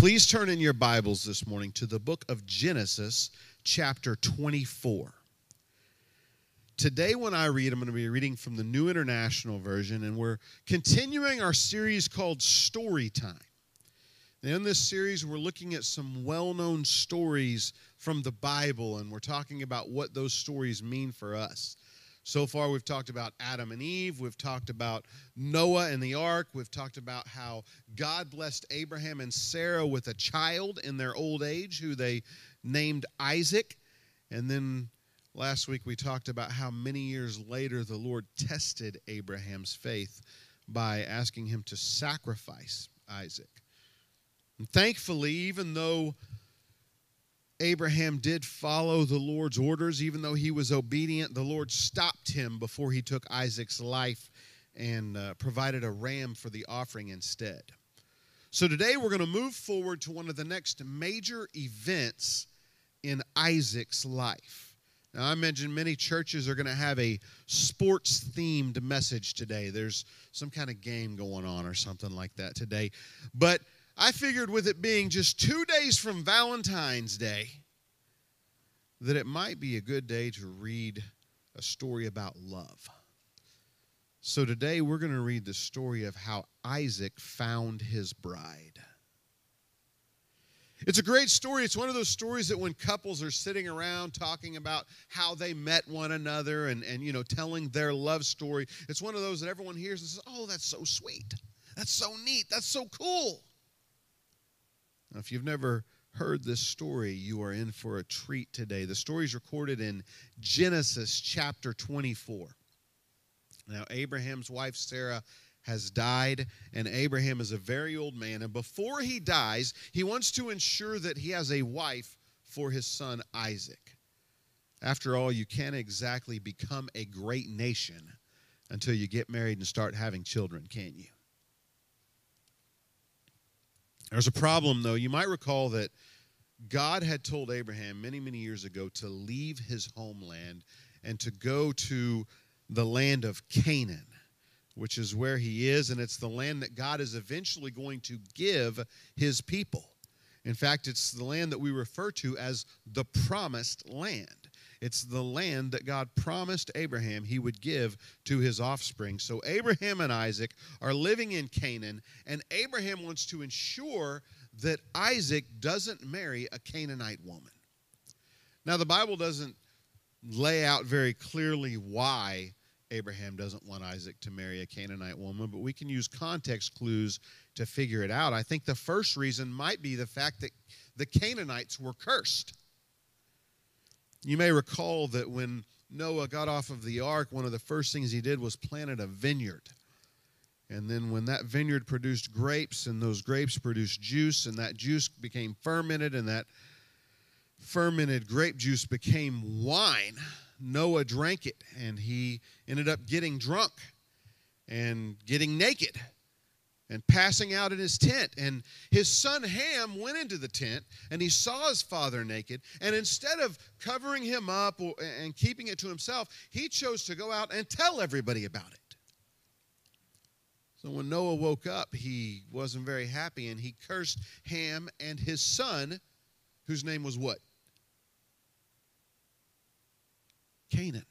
Please turn in your Bibles this morning to the book of Genesis, chapter 24. Today, when I read, I'm going to be reading from the New International Version, and we're continuing our series called Story Time. in this series, we're looking at some well known stories from the Bible, and we're talking about what those stories mean for us. So far, we've talked about Adam and Eve. We've talked about Noah and the ark. We've talked about how God blessed Abraham and Sarah with a child in their old age who they named Isaac. And then last week, we talked about how many years later the Lord tested Abraham's faith by asking him to sacrifice Isaac. And thankfully, even though Abraham did follow the Lord's orders, even though he was obedient. The Lord stopped him before he took Isaac's life and uh, provided a ram for the offering instead. So today we're going to move forward to one of the next major events in Isaac's life. Now, I mentioned many churches are going to have a sports themed message today. There's some kind of game going on or something like that today. But I figured with it being just two days from Valentine's Day, that it might be a good day to read a story about love. So today we're going to read the story of how Isaac found his bride. It's a great story. It's one of those stories that when couples are sitting around talking about how they met one another and, and you know telling their love story, it's one of those that everyone hears and says, Oh, that's so sweet. That's so neat. That's so cool. Now, if you've never heard this story, you are in for a treat today. The story is recorded in Genesis chapter 24. Now, Abraham's wife Sarah has died, and Abraham is a very old man. And before he dies, he wants to ensure that he has a wife for his son Isaac. After all, you can't exactly become a great nation until you get married and start having children, can you? There's a problem, though. You might recall that God had told Abraham many, many years ago to leave his homeland and to go to the land of Canaan, which is where he is, and it's the land that God is eventually going to give his people. In fact, it's the land that we refer to as the promised land. It's the land that God promised Abraham he would give to his offspring. So Abraham and Isaac are living in Canaan, and Abraham wants to ensure that Isaac doesn't marry a Canaanite woman. Now, the Bible doesn't lay out very clearly why Abraham doesn't want Isaac to marry a Canaanite woman, but we can use context clues to figure it out. I think the first reason might be the fact that the Canaanites were cursed. You may recall that when Noah got off of the ark, one of the first things he did was planted a vineyard. And then when that vineyard produced grapes, and those grapes produced juice, and that juice became fermented, and that fermented grape juice became wine, Noah drank it, and he ended up getting drunk and getting naked and passing out in his tent. And his son Ham went into the tent and he saw his father naked. And instead of covering him up and keeping it to himself, he chose to go out and tell everybody about it. So when Noah woke up, he wasn't very happy and he cursed Ham and his son, whose name was what? Canaan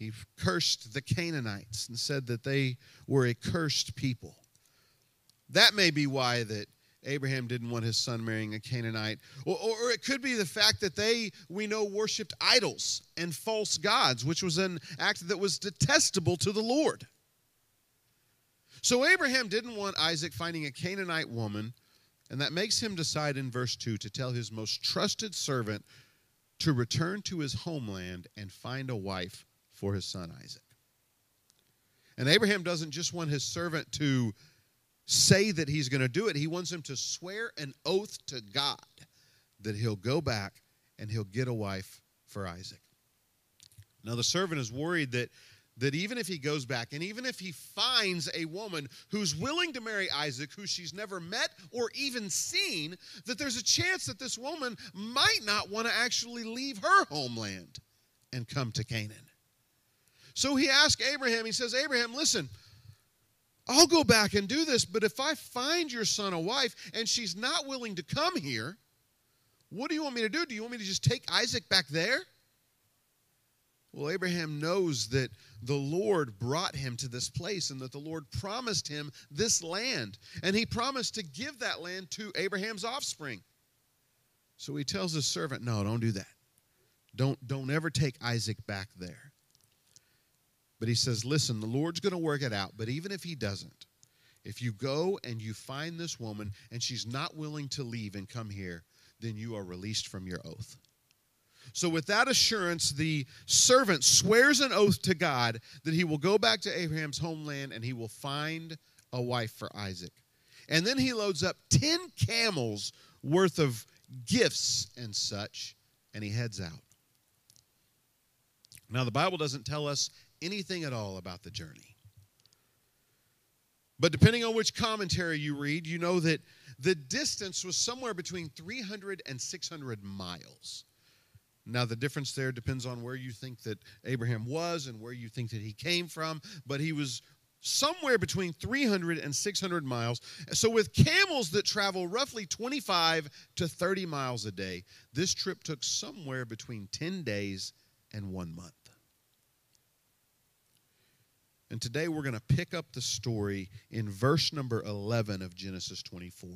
he cursed the Canaanites and said that they were a cursed people. That may be why that Abraham didn't want his son marrying a Canaanite. Or, or, it could be the fact that they, we know, worshiped idols and false gods, which was an act that was detestable to the Lord. So Abraham didn't want Isaac finding a Canaanite woman, and that makes him decide in verse 2 to tell his most trusted servant to return to his homeland and find a wife for his son Isaac. And Abraham doesn't just want his servant to say that he's going to do it, he wants him to swear an oath to God that he'll go back and he'll get a wife for Isaac. Now, the servant is worried that, that even if he goes back and even if he finds a woman who's willing to marry Isaac, who she's never met or even seen, that there's a chance that this woman might not want to actually leave her homeland and come to Canaan. So he asked Abraham, he says, Abraham, listen, I'll go back and do this, but if I find your son a wife and she's not willing to come here, what do you want me to do? Do you want me to just take Isaac back there? Well, Abraham knows that the Lord brought him to this place and that the Lord promised him this land. And he promised to give that land to Abraham's offspring. So he tells his servant, No, don't do that. Don't, don't ever take Isaac back there. But he says, Listen, the Lord's going to work it out. But even if he doesn't, if you go and you find this woman and she's not willing to leave and come here, then you are released from your oath. So, with that assurance, the servant swears an oath to God that he will go back to Abraham's homeland and he will find a wife for Isaac. And then he loads up 10 camels worth of gifts and such, and he heads out. Now, the Bible doesn't tell us anything at all about the journey. But depending on which commentary you read, you know that the distance was somewhere between 300 and 600 miles. Now, the difference there depends on where you think that Abraham was and where you think that he came from, but he was somewhere between 300 and 600 miles. So, with camels that travel roughly 25 to 30 miles a day, this trip took somewhere between 10 days and one month. And today we're going to pick up the story in verse number 11 of Genesis 24,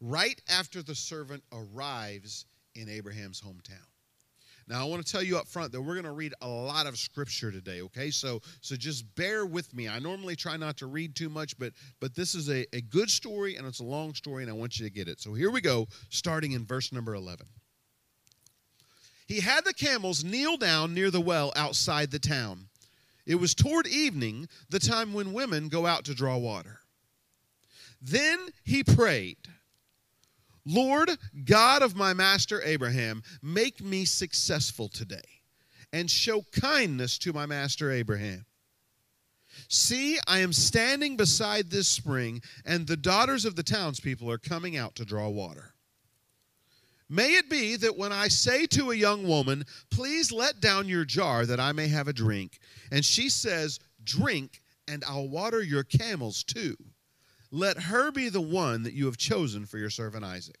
right after the servant arrives in Abraham's hometown. Now, I want to tell you up front that we're going to read a lot of scripture today, okay? So so just bear with me. I normally try not to read too much, but but this is a, a good story and it's a long story, and I want you to get it. So here we go, starting in verse number 11. He had the camels kneel down near the well outside the town. It was toward evening, the time when women go out to draw water. Then he prayed, Lord, God of my master Abraham, make me successful today and show kindness to my master Abraham. See, I am standing beside this spring, and the daughters of the townspeople are coming out to draw water. May it be that when I say to a young woman, Please let down your jar that I may have a drink, and she says, Drink, and I'll water your camels too, let her be the one that you have chosen for your servant Isaac.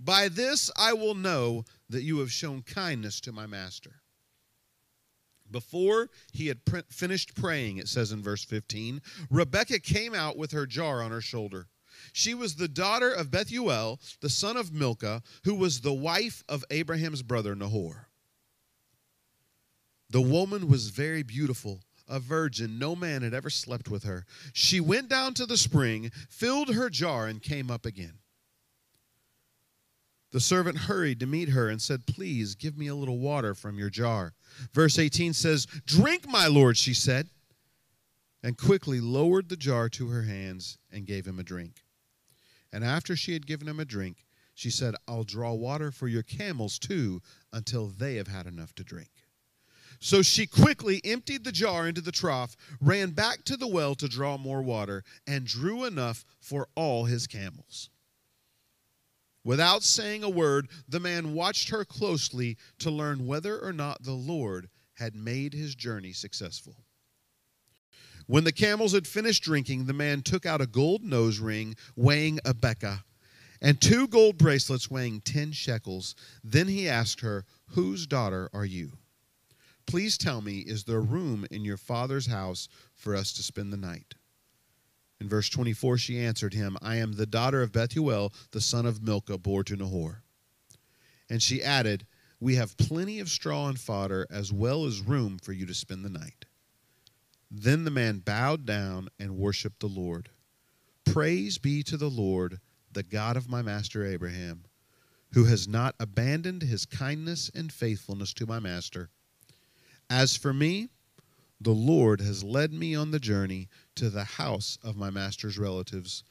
By this I will know that you have shown kindness to my master. Before he had finished praying, it says in verse 15, Rebekah came out with her jar on her shoulder. She was the daughter of Bethuel, the son of Milcah, who was the wife of Abraham's brother Nahor. The woman was very beautiful, a virgin. No man had ever slept with her. She went down to the spring, filled her jar, and came up again. The servant hurried to meet her and said, Please give me a little water from your jar. Verse 18 says, Drink, my lord, she said, and quickly lowered the jar to her hands and gave him a drink. And after she had given him a drink, she said, I'll draw water for your camels too until they have had enough to drink. So she quickly emptied the jar into the trough, ran back to the well to draw more water, and drew enough for all his camels. Without saying a word, the man watched her closely to learn whether or not the Lord had made his journey successful. When the camels had finished drinking, the man took out a gold nose ring weighing a beka and two gold bracelets weighing ten shekels. Then he asked her, Whose daughter are you? Please tell me, is there room in your father's house for us to spend the night? In verse 24, she answered him, I am the daughter of Bethuel, the son of Milcah, bore to Nahor. And she added, We have plenty of straw and fodder, as well as room for you to spend the night. Then the man bowed down and worshiped the Lord. Praise be to the Lord, the God of my master Abraham, who has not abandoned his kindness and faithfulness to my master. As for me, the Lord has led me on the journey to the house of my master's relatives.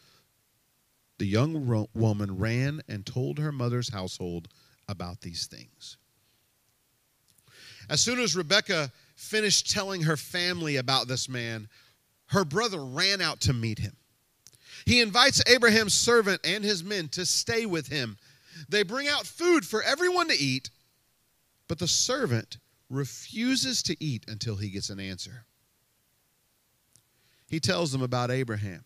The young woman ran and told her mother's household about these things. As soon as Rebekah finished telling her family about this man, her brother ran out to meet him. He invites Abraham's servant and his men to stay with him. They bring out food for everyone to eat, but the servant refuses to eat until he gets an answer. he tells them about Abraham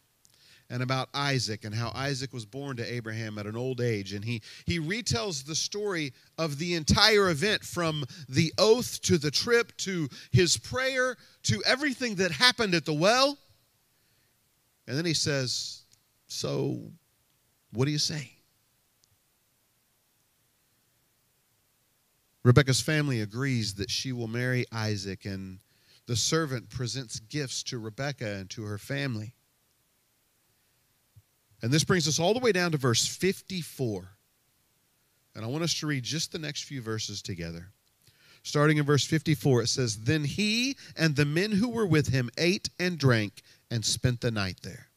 and about Isaac and how Isaac was born to Abraham at an old age. And he, he retells the story of the entire event from the oath to the trip to his prayer to everything that happened at the well. And then he says, So, what do you say? Rebecca's family agrees that she will marry Isaac, and the servant presents gifts to Rebecca and to her family. And this brings us all the way down to verse 54. And I want us to read just the next few verses together. Starting in verse 54, it says, Then he and the men who were with him ate and drank and spent the night there.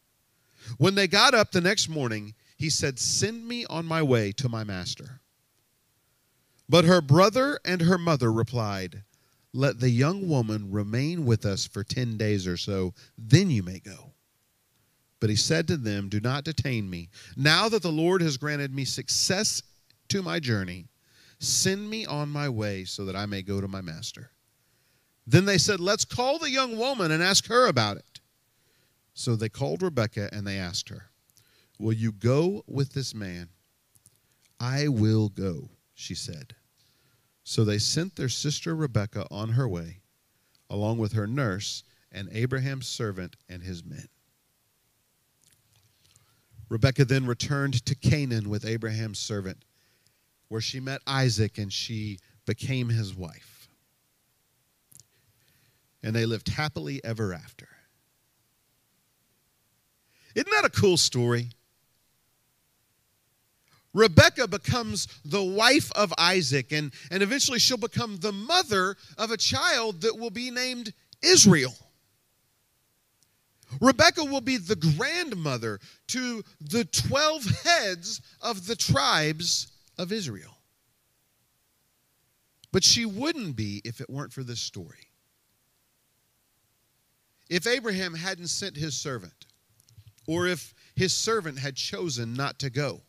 When they got up the next morning, he said, Send me on my way to my master. But her brother and her mother replied, Let the young woman remain with us for ten days or so, then you may go. But he said to them, Do not detain me. Now that the Lord has granted me success to my journey, send me on my way so that I may go to my master. Then they said, Let's call the young woman and ask her about it. So they called Rebekah and they asked her, Will you go with this man? I will go, she said. So they sent their sister Rebekah on her way, along with her nurse and Abraham's servant and his men. Rebekah then returned to Canaan with Abraham's servant, where she met Isaac and she became his wife. And they lived happily ever after. Isn't that a cool story? Rebecca becomes the wife of Isaac, and, and eventually she'll become the mother of a child that will be named Israel. Rebecca will be the grandmother to the 12 heads of the tribes of Israel. But she wouldn't be if it weren't for this story. If Abraham hadn't sent his servant, or if his servant had chosen not to go,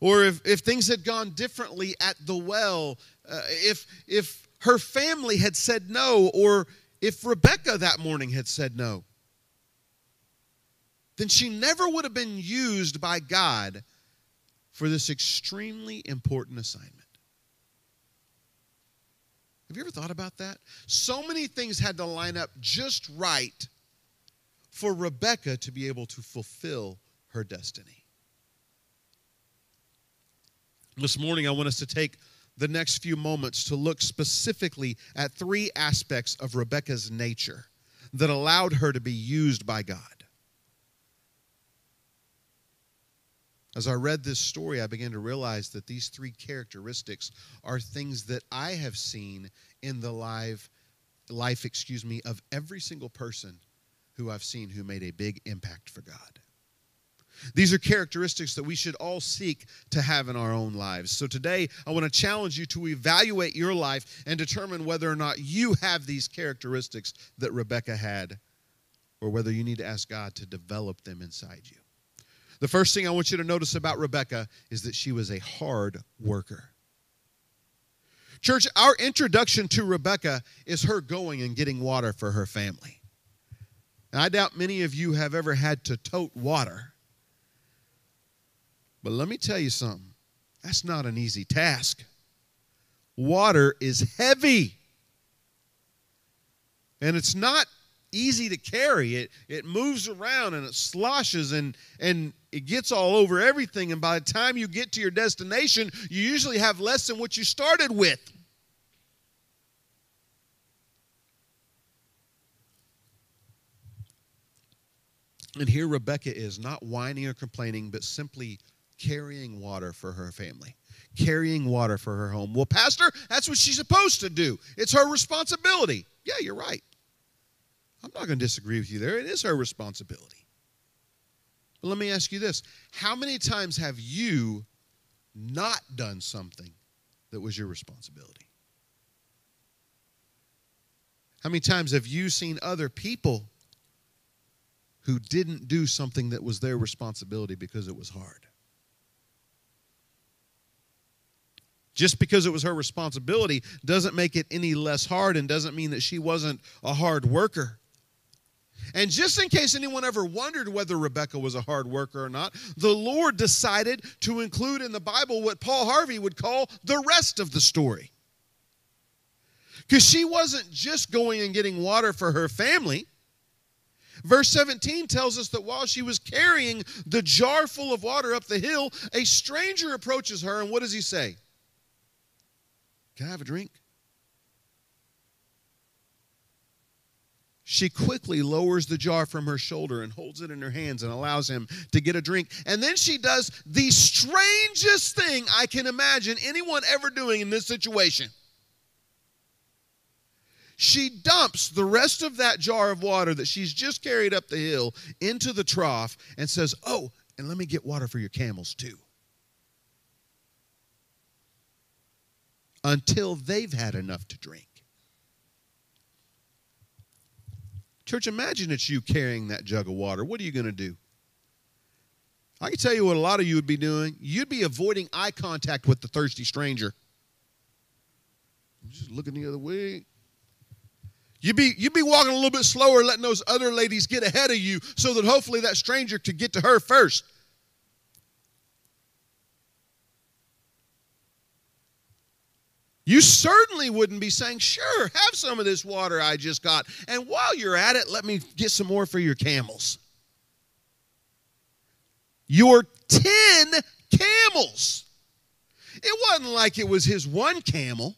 or if, if things had gone differently at the well, uh, if, if her family had said no, or if Rebecca that morning had said no, then she never would have been used by God for this extremely important assignment. Have you ever thought about that? So many things had to line up just right for Rebecca to be able to fulfill her destiny. This morning, I want us to take the next few moments to look specifically at three aspects of Rebecca's nature that allowed her to be used by God. As I read this story, I began to realize that these three characteristics are things that I have seen in the life, life, excuse me, of every single person who I've seen who made a big impact for God. These are characteristics that we should all seek to have in our own lives. So today, I want to challenge you to evaluate your life and determine whether or not you have these characteristics that Rebecca had, or whether you need to ask God to develop them inside you. The first thing I want you to notice about Rebecca is that she was a hard worker. Church, our introduction to Rebecca is her going and getting water for her family. And I doubt many of you have ever had to tote water. But let me tell you something that's not an easy task. Water is heavy. And it's not easy to carry. It it moves around and it sloshes and and it gets all over everything. And by the time you get to your destination, you usually have less than what you started with. And here Rebecca is not whining or complaining, but simply carrying water for her family, carrying water for her home. Well, Pastor, that's what she's supposed to do. It's her responsibility. Yeah, you're right. I'm not going to disagree with you there. It is her responsibility. But let me ask you this How many times have you not done something that was your responsibility? How many times have you seen other people who didn't do something that was their responsibility because it was hard? Just because it was her responsibility doesn't make it any less hard and doesn't mean that she wasn't a hard worker. And just in case anyone ever wondered whether Rebecca was a hard worker or not, the Lord decided to include in the Bible what Paul Harvey would call the rest of the story. Because she wasn't just going and getting water for her family. Verse 17 tells us that while she was carrying the jar full of water up the hill, a stranger approaches her, and what does he say? Can I have a drink? She quickly lowers the jar from her shoulder and holds it in her hands and allows him to get a drink. And then she does the strangest thing I can imagine anyone ever doing in this situation. She dumps the rest of that jar of water that she's just carried up the hill into the trough and says, Oh, and let me get water for your camels too. Until they've had enough to drink. Church, imagine it's you carrying that jug of water. What are you going to do? I can tell you what a lot of you would be doing. You'd be avoiding eye contact with the thirsty stranger. Just looking the other way. You'd be, you'd be walking a little bit slower, letting those other ladies get ahead of you so that hopefully that stranger could get to her first. You certainly wouldn't be saying, Sure, have some of this water I just got. And while you're at it, let me get some more for your camels. Your 10 camels. It wasn't like it was his one camel.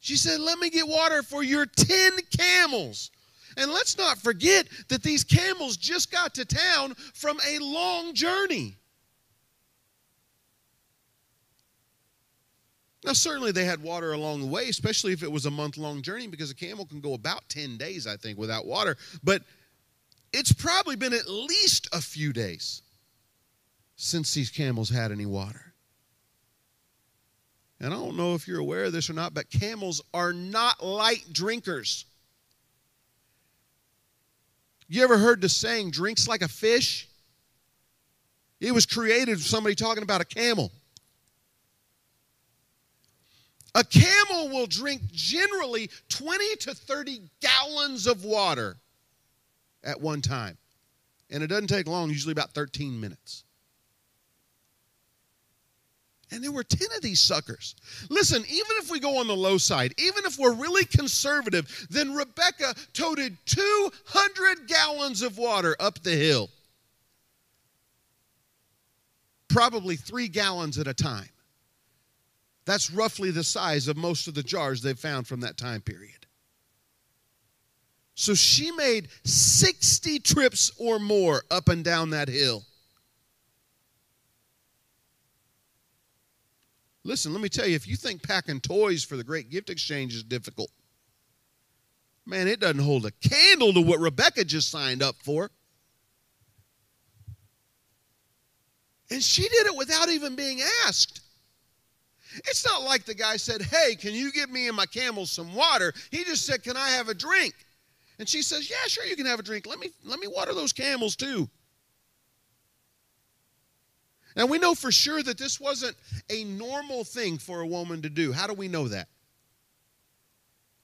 She said, Let me get water for your 10 camels. And let's not forget that these camels just got to town from a long journey. Now, certainly they had water along the way, especially if it was a month long journey, because a camel can go about 10 days, I think, without water. But it's probably been at least a few days since these camels had any water. And I don't know if you're aware of this or not, but camels are not light drinkers. You ever heard the saying, drinks like a fish? It was created somebody talking about a camel. A camel will drink generally 20 to 30 gallons of water at one time. And it doesn't take long, usually about 13 minutes. And there were 10 of these suckers. Listen, even if we go on the low side, even if we're really conservative, then Rebecca toted 200 gallons of water up the hill. Probably three gallons at a time. That's roughly the size of most of the jars they've found from that time period. So she made 60 trips or more up and down that hill. Listen, let me tell you, if you think packing toys for the great gift exchange is difficult, man, it doesn't hold a candle to what Rebecca just signed up for. And she did it without even being asked. It's not like the guy said, Hey, can you give me and my camels some water? He just said, Can I have a drink? And she says, Yeah, sure, you can have a drink. Let me, let me water those camels too. Now, we know for sure that this wasn't a normal thing for a woman to do. How do we know that?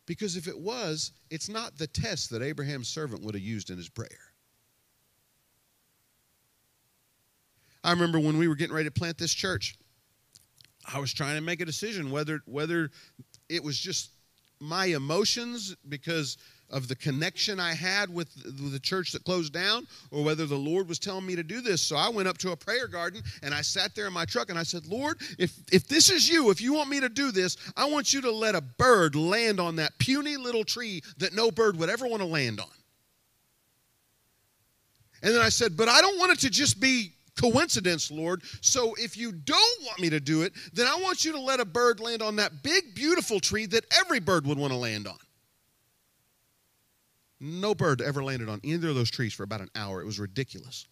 Because if it was, it's not the test that Abraham's servant would have used in his prayer. I remember when we were getting ready to plant this church, I was trying to make a decision whether whether it was just my emotions because of the connection I had with the church that closed down, or whether the Lord was telling me to do this. So I went up to a prayer garden and I sat there in my truck and I said, Lord, if, if this is you, if you want me to do this, I want you to let a bird land on that puny little tree that no bird would ever want to land on. And then I said, but I don't want it to just be coincidence, Lord. So if you don't want me to do it, then I want you to let a bird land on that big, beautiful tree that every bird would want to land on. No bird ever landed on either of those trees for about an hour. It was ridiculous.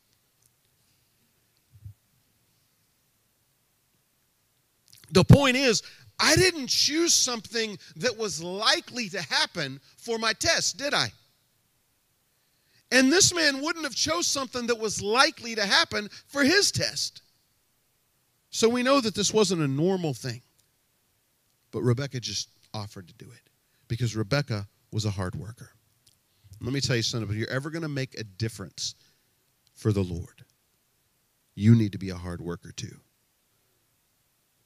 The point is, I didn't choose something that was likely to happen for my test, did I? And this man wouldn't have chose something that was likely to happen for his test. So we know that this wasn't a normal thing. But Rebecca just offered to do it because Rebecca was a hard worker. Let me tell you something. If you're ever going to make a difference for the Lord, you need to be a hard worker too.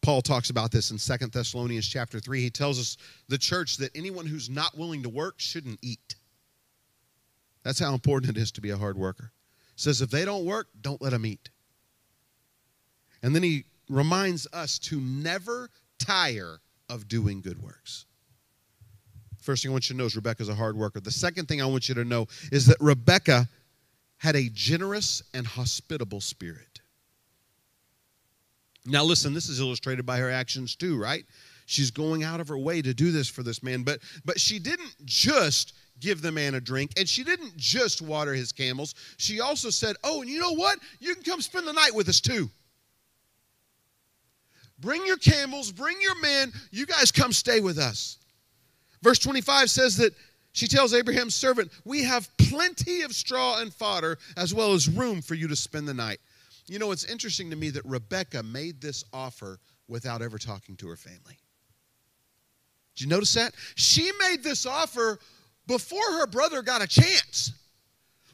Paul talks about this in Second Thessalonians chapter 3. He tells us the church that anyone who's not willing to work shouldn't eat. That's how important it is to be a hard worker. Says if they don't work, don't let them eat. And then he reminds us to never tire of doing good works. First thing I want you to know is Rebecca's a hard worker. The second thing I want you to know is that Rebecca had a generous and hospitable spirit. Now, listen, this is illustrated by her actions too, right? She's going out of her way to do this for this man, but but she didn't just give the man a drink, and she didn't just water his camels. She also said, "Oh, and you know what? You can come spend the night with us too." Bring your camels, bring your men. You guys come stay with us. Verse 25 says that she tells Abraham's servant, We have plenty of straw and fodder, as well as room for you to spend the night. You know, it's interesting to me that Rebecca made this offer without ever talking to her family. Did you notice that? She made this offer before her brother got a chance,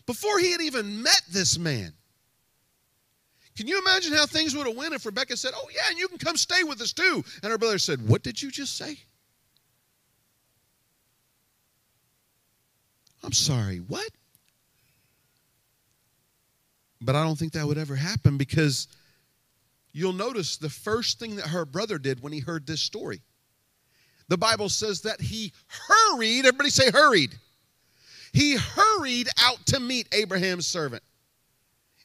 before he had even met this man. Can you imagine how things would have went if Rebecca said, Oh, yeah, and you can come stay with us too? And her brother said, What did you just say? I'm sorry, what? But I don't think that would ever happen because you'll notice the first thing that her brother did when he heard this story. The Bible says that he hurried, everybody say hurried. He hurried out to meet Abraham's servant.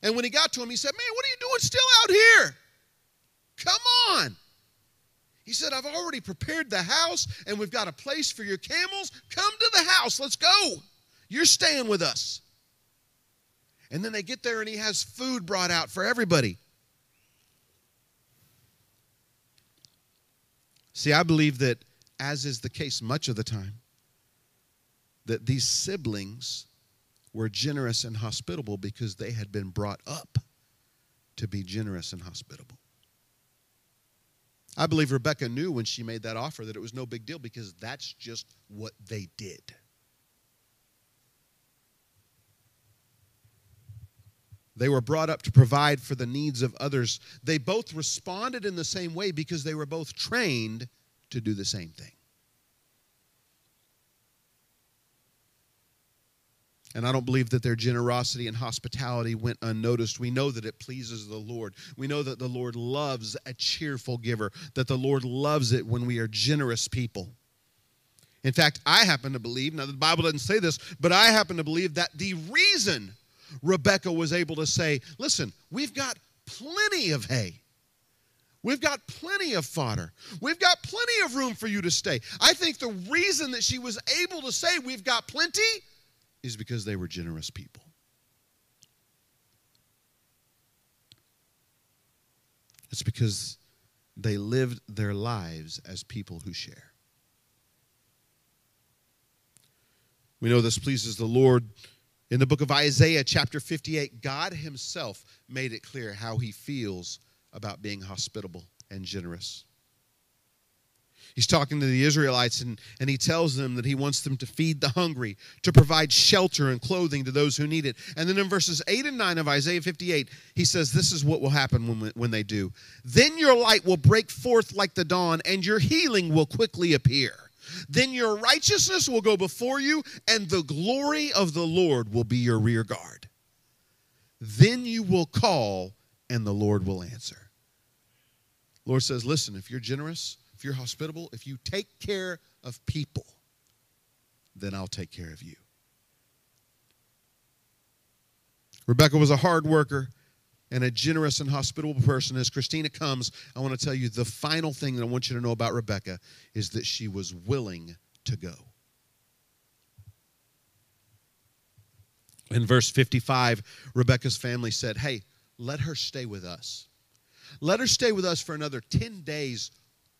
And when he got to him, he said, Man, what are you doing still out here? Come on. He said, I've already prepared the house and we've got a place for your camels. Come to the house. Let's go. You're staying with us. And then they get there and he has food brought out for everybody. See, I believe that, as is the case much of the time, that these siblings were generous and hospitable because they had been brought up to be generous and hospitable. I believe Rebecca knew when she made that offer that it was no big deal because that's just what they did. They were brought up to provide for the needs of others. They both responded in the same way because they were both trained to do the same thing. And I don't believe that their generosity and hospitality went unnoticed. We know that it pleases the Lord. We know that the Lord loves a cheerful giver, that the Lord loves it when we are generous people. In fact, I happen to believe, now the Bible doesn't say this, but I happen to believe that the reason Rebecca was able to say, Listen, we've got plenty of hay. We've got plenty of fodder. We've got plenty of room for you to stay. I think the reason that she was able to say we've got plenty is because they were generous people. It's because they lived their lives as people who share. We know this pleases the Lord. In the book of Isaiah, chapter 58, God Himself made it clear how He feels about being hospitable and generous. He's talking to the Israelites and, and he tells them that he wants them to feed the hungry, to provide shelter and clothing to those who need it. And then in verses 8 and 9 of Isaiah 58, he says, This is what will happen when, when they do. Then your light will break forth like the dawn, and your healing will quickly appear. Then your righteousness will go before you, and the glory of the Lord will be your rear guard. Then you will call, and the Lord will answer. Lord says, Listen, if you're generous, if you're hospitable, if you take care of people, then I'll take care of you. Rebecca was a hard worker and a generous and hospitable person. As Christina comes, I want to tell you the final thing that I want you to know about Rebecca is that she was willing to go. In verse 55, Rebecca's family said, Hey, let her stay with us. Let her stay with us for another 10 days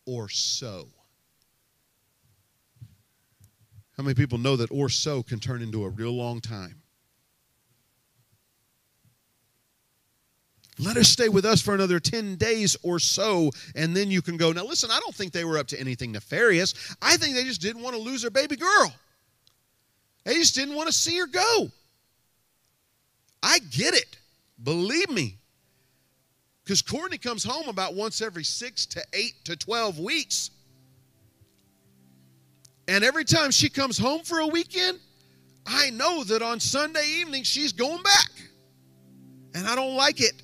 or so. How many people know that or so can turn into a real long time? Let her stay with us for another 10 days or so, and then you can go. Now, listen, I don't think they were up to anything nefarious. I think they just didn't want to lose their baby girl. They just didn't want to see her go. I get it. Believe me. Because Courtney comes home about once every six to eight to 12 weeks. And every time she comes home for a weekend, I know that on Sunday evening she's going back. And I don't like it.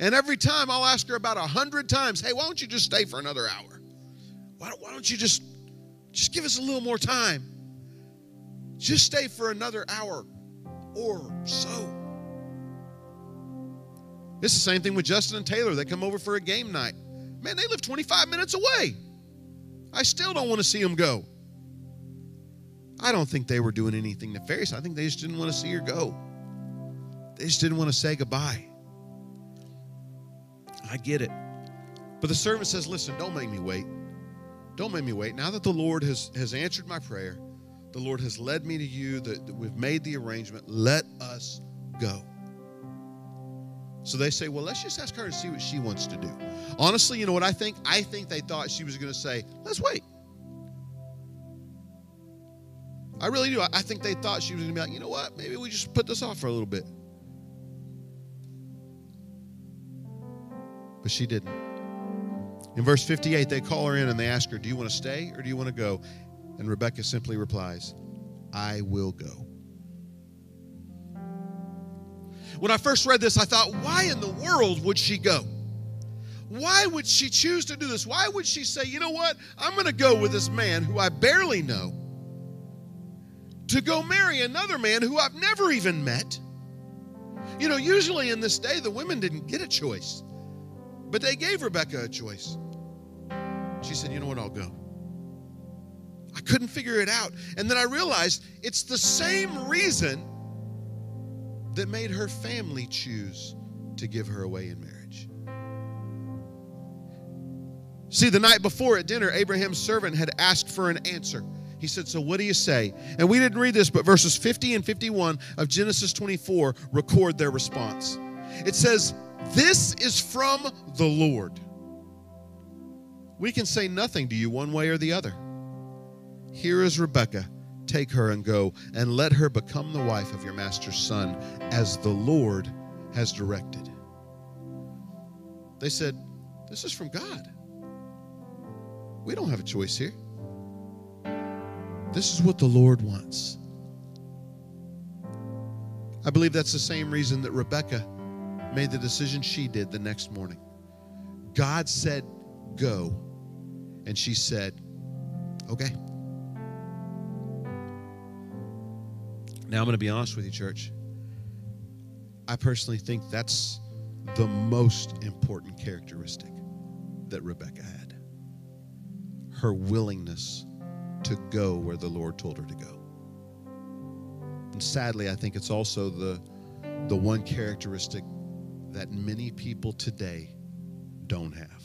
And every time I'll ask her about a hundred times, hey, why don't you just stay for another hour? Why don't, why don't you just just give us a little more time? Just stay for another hour or so. It's the same thing with Justin and Taylor. They come over for a game night. Man, they live 25 minutes away. I still don't want to see them go. I don't think they were doing anything nefarious. I think they just didn't want to see her go. They just didn't want to say goodbye. I get it. But the servant says, Listen, don't make me wait. Don't make me wait. Now that the Lord has, has answered my prayer, the Lord has led me to you, that, that we've made the arrangement, let us go. So they say, Well, let's just ask her and see what she wants to do. Honestly, you know what I think? I think they thought she was going to say, Let's wait. I really do. I think they thought she was going to be like, You know what? Maybe we just put this off for a little bit. But she didn't. In verse 58, they call her in and they ask her, Do you want to stay or do you want to go? And Rebecca simply replies, I will go. When I first read this, I thought, why in the world would she go? Why would she choose to do this? Why would she say, you know what? I'm going to go with this man who I barely know to go marry another man who I've never even met? You know, usually in this day, the women didn't get a choice, but they gave Rebecca a choice. She said, you know what? I'll go. I couldn't figure it out. And then I realized it's the same reason that made her family choose to give her away in marriage. See, the night before at dinner, Abraham's servant had asked for an answer. He said, So what do you say? And we didn't read this, but verses 50 and 51 of Genesis 24 record their response. It says, This is from the Lord. We can say nothing to you one way or the other. Here is Rebekah. Take her and go, and let her become the wife of your master's son, as the Lord has directed. They said, This is from God. We don't have a choice here. This is what the Lord wants. I believe that's the same reason that Rebecca made the decision she did the next morning. God said, Go. And she said, Okay. Now, I'm going to be honest with you, church. I personally think that's the most important characteristic that Rebecca had her willingness to go where the Lord told her to go. And sadly, I think it's also the, the one characteristic that many people today don't have.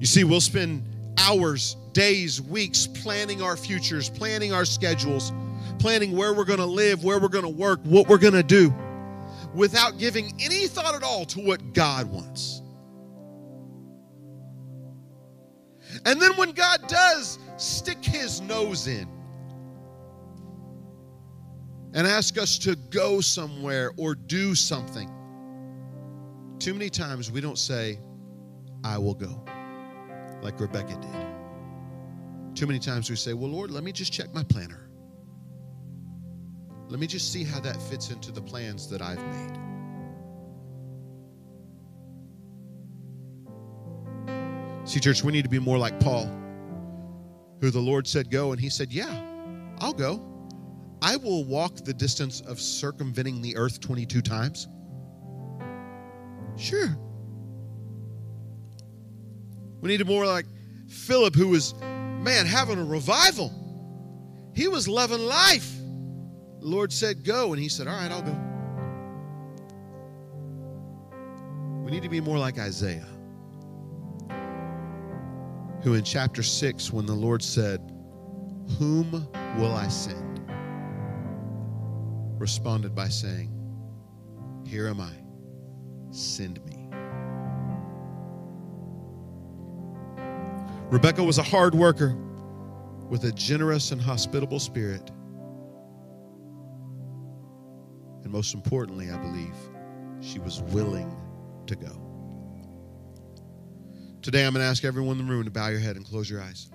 You see, we'll spend hours, days, weeks planning our futures, planning our schedules, planning where we're going to live, where we're going to work, what we're going to do, without giving any thought at all to what God wants. And then when God does stick his nose in and ask us to go somewhere or do something, too many times we don't say, I will go like Rebecca did. Too many times we say, Well, Lord, let me just check my planner. Let me just see how that fits into the plans that I've made. See, church, we need to be more like Paul, who the Lord said, Go, and he said, Yeah, I'll go. I will walk the distance of circumventing the earth 22 times. Sure. We need to more like Philip, who was, man, having a revival. He was loving life. The Lord said, Go. And he said, All right, I'll go. We need to be more like Isaiah, who in chapter 6, when the Lord said, Whom will I send? responded by saying, Here am I, send me. Rebecca was a hard worker. with a generous and hospitable spirit. And most importantly, I believe, she was willing to go. Today, I'm going to ask everyone in the room to bow your head and close your eyes.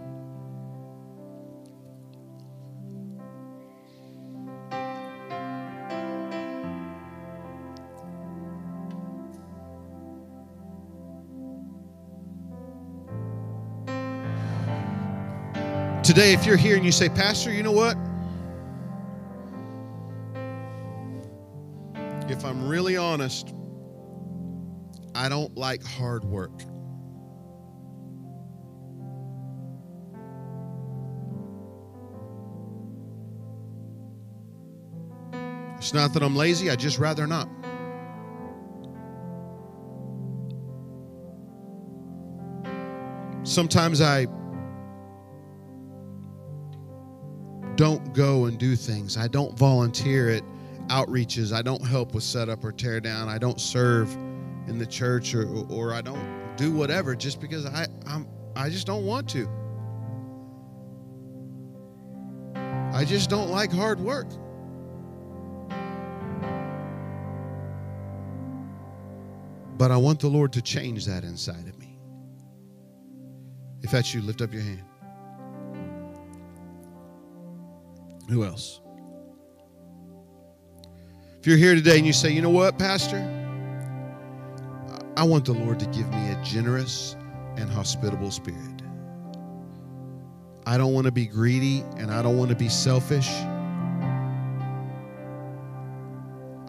Today, if you're here and you say, Pastor, you know what? If I'm really honest, I don't like hard work. It's not that I'm lazy, I just rather not. Sometimes I do things. I don't volunteer at outreaches. I don't help with setup or tear down. I don't serve in the church or, or I don't do whatever just because I I'm I just don't want to. I just don't like hard work. But I want the Lord to change that inside of me. If that's you, lift up your hand. Who else? If you're here today and you say, you know what, Pastor? I want the Lord to give me a generous and hospitable spirit. I don't want to be greedy and I don't want to be selfish.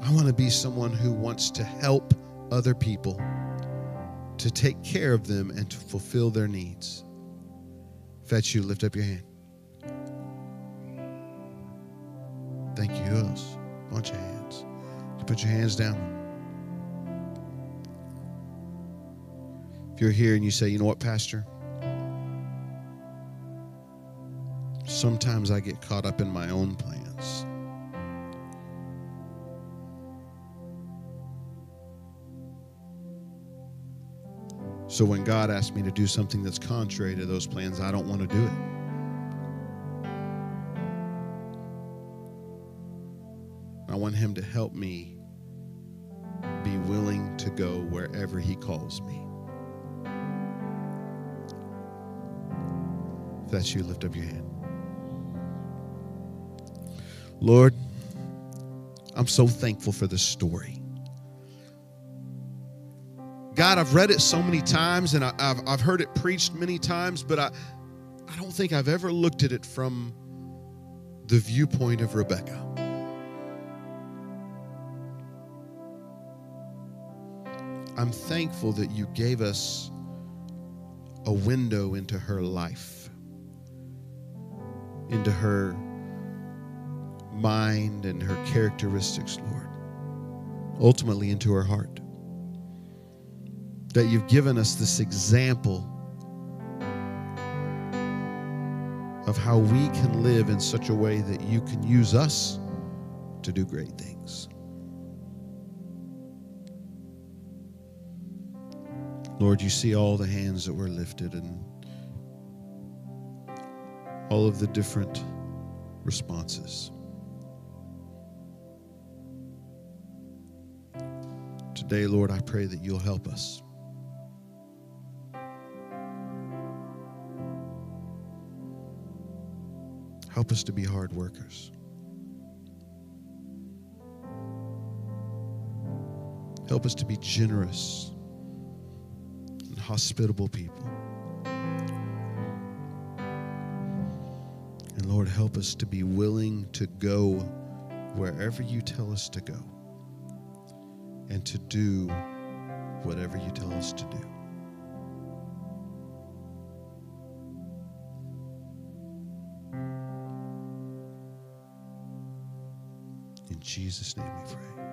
I want to be someone who wants to help other people, to take care of them, and to fulfill their needs. If that's you, lift up your hand. Thank you. Else? Bunch of hands. You put your hands down. If you're here and you say, you know what, Pastor? Sometimes I get caught up in my own plans. So when God asks me to do something that's contrary to those plans, I don't want to do it. Him to help me be willing to go wherever He calls me. If that's you, lift up your hand. Lord, I'm so thankful for this story. God, I've read it so many times and I, have I've heard it preached many times, but I, I don't think I've ever looked at it from the viewpoint of Rebecca. I'm thankful that you gave us a window into her life, into her mind and her characteristics, Lord, ultimately into her heart. That you've given us this example of how we can live in such a way that you can use us to do great things. Lord, you see all the hands that were lifted and all of the different responses. Today, Lord, I pray that you'll help us. Help us to be hard workers. Help us to be generous hospitable people. And Lord, help us to be willing to go wherever you tell us to go and to do whatever you tell us to do. In Jesus' name we pray.